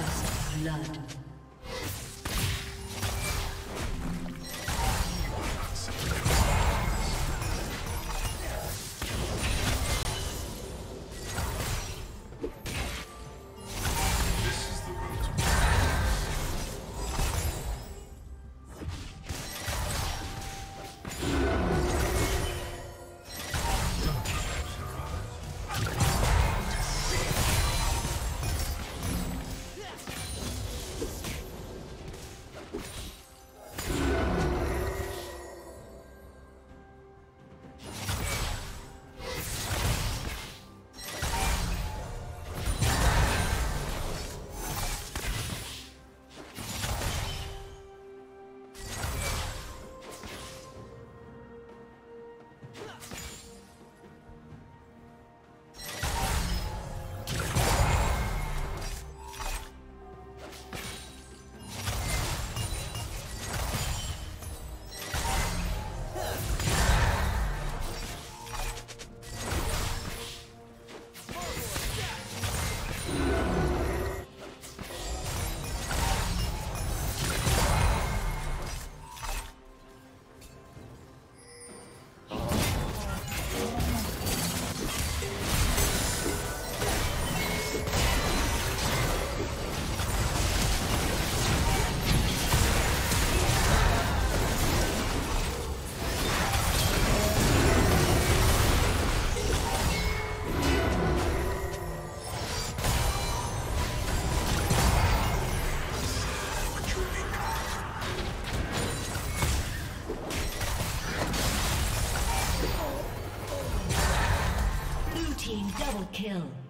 First blood. Kill.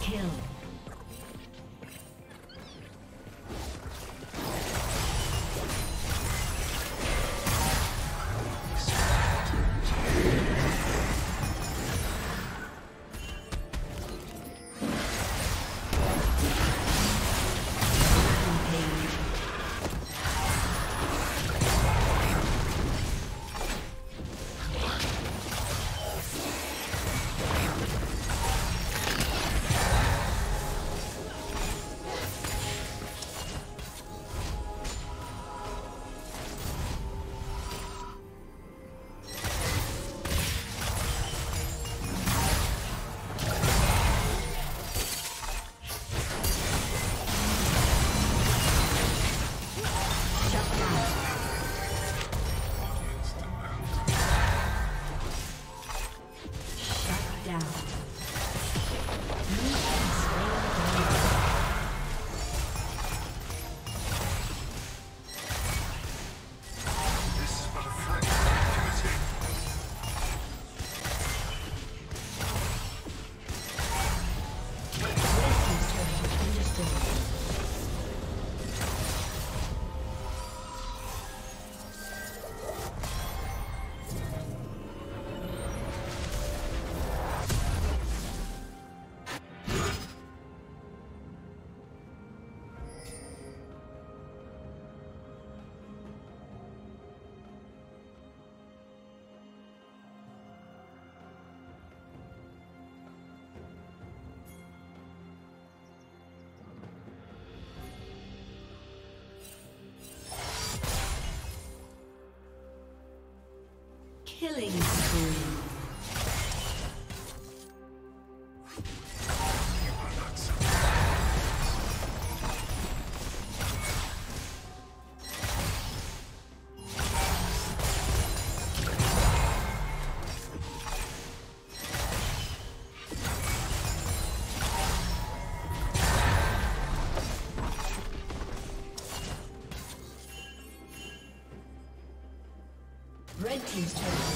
kill. Interesting. Killing spree. Red Team's destroyed.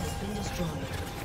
has been destroyed.